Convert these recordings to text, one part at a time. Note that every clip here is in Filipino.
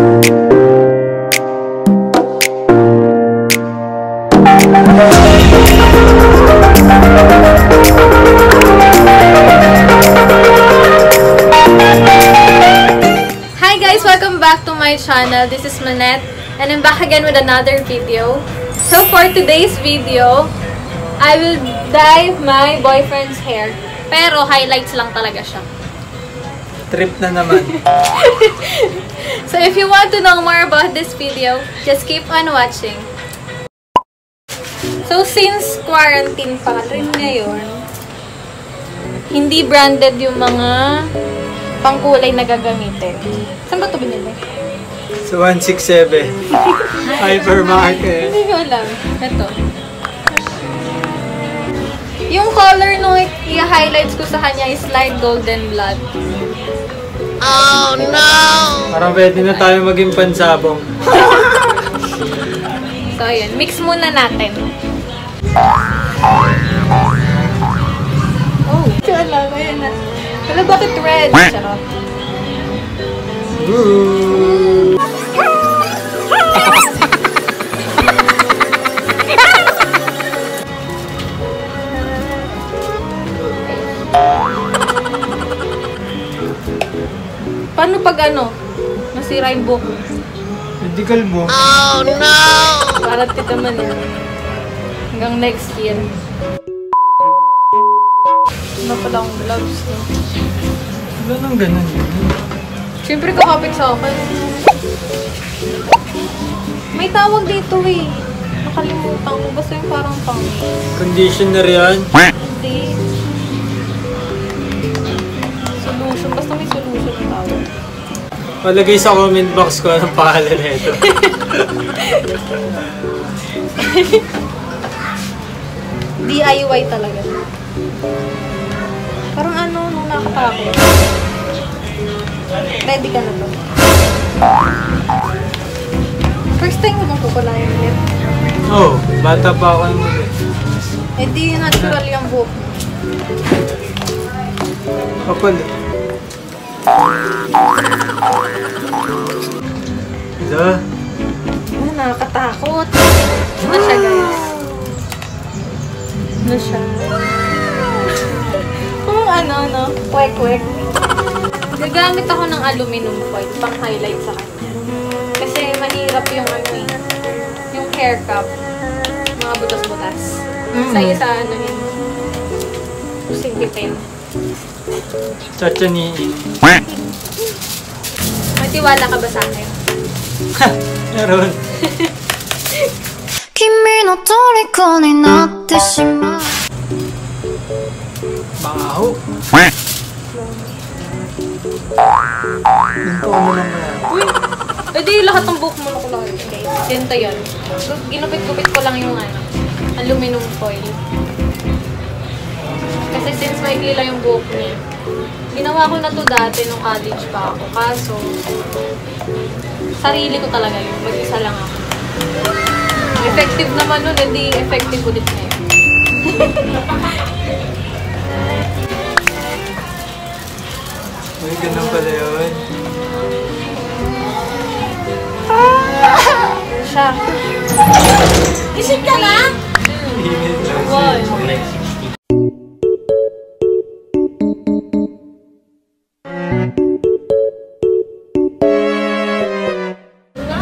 Hi guys! Welcome back to my channel. This is Manette and I'm back again with another video. So for today's video, I will dye my boyfriend's hair. Pero highlights lang talaga siya. Trip na naman. So if you want to know more about this video, just keep on watching. So since quarantine pa rin ngayon, hindi branded yung mga pangkulay na gagamitin. Saan ba ito binili? So, 167. Hypermarket. Hindi ko alam. Ito. Yung color nung i-highlights ko sa kanya is light golden blood. Parang pwede na tayo maging pansabong. So, ayan. Mix muna natin. Oh, wala. Ayan na. Wala, bakit red? Charot. Ooh. Pag ano? Nasira yung buhok mo? Hindi kalbo. Para titaman yan. Hanggang next year. Ano pala akong gloves no? Wala nang ganun. Siyempre kakapit sa akin. May tawag dito eh. Nakalimutan ko. Basta yung parang pang... Conditioner yan. Hindi. Palagay sa comment box ko anong pangalan na ito. DIY talaga. Parang ano, nung nakatakot. Ready ka na to? First time ko bang kukulayan ulit? Oh, bata pa ako nung muli. Eh di natural yung buhok mo. Da. Oh, nakakatakot. Ano siya, guys? Ano siya? Kung ano, no? Kwek-kwek. Gagamit ako ng aluminum foil pang highlight sa kanya. Kasi mahirap yung ano eh. Yung hair cap. Mga butas-butas. Mm. Sa isa ano yun. Singkitin. Chacha ni... Tiwala ka ba sa akin? Ha! Meron. Kimi no toriko ni natte shima. Baho. Yung mo lang kaya. Uy! Eh di lahat ng buhok mo nakulay. Okay. Denta yan. Ginupit-gupit ko lang yung ano. Aluminum foil. Kasi since may lang yung buhok niya, ginawa ko na to dati nung college pa ako. Kaso, sarili ko talaga yun. Mag-isa lang ako. Effective naman nun, hindi effective ulit na yun. Uy, ganun pala yun. Siya. Isip ka na? Init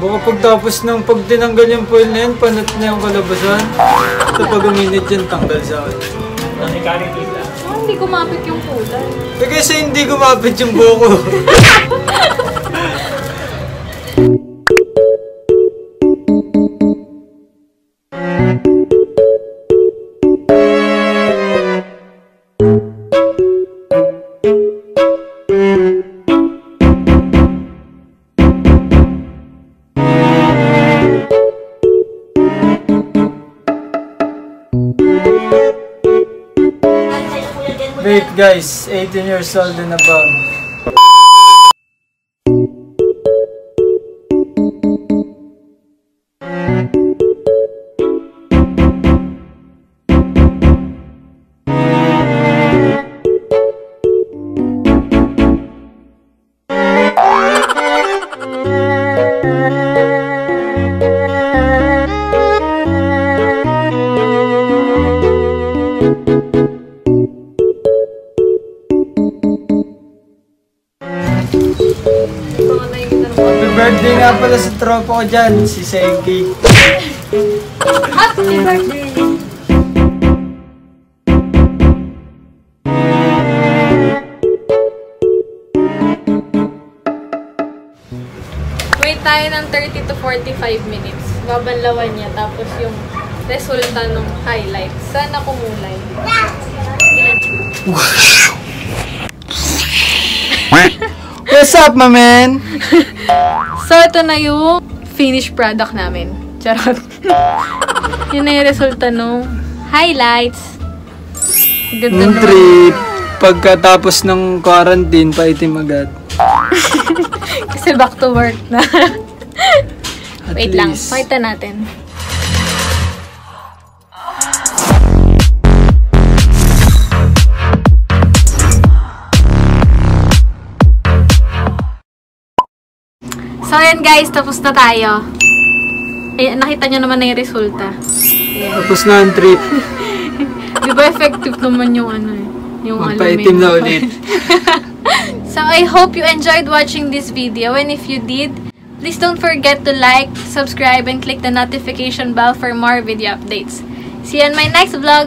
Baka pagtapos ng pag tinanggal yung foil na yun, panat na yung kalabasan. Ito pag uminit yun, tanggal sa akin. Oh, hindi kumapit yung kulay. Eh kasi hindi gumapit yung buko. Wait guys, 18 years old and above. Happy birthday nga pala sa tropa ko dyan, si Senki. Happy birthday! Wait tayo ng 30 to 45 minutes. Babanlawan niya. Tapos yung resulta ng highlights. Sana kumulay. What's up, my man? So, ito na yung finished product namin. Charot. Yun na yung resulta nung highlights. Ganda naman. trip, pagkatapos ng quarantine, paitim agad. Kasi back to work na. At Wait lang. least. Pakita natin. Ayan guys. Tapos na tayo. Eh, nakita nyo naman na yung resulta. Ayan. Tapos na ang trip. Di ba effective naman yung ano eh? Yung Magpaitim na ulit. So I hope you enjoyed watching this video and if you did, please don't forget to like, subscribe, and click the notification bell for more video updates. See you in my next vlog!